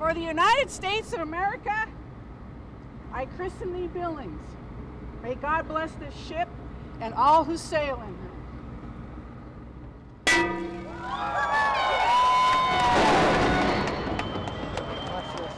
For the United States of America, I christen thee Billings. May God bless this ship and all who sail in her. Watch this.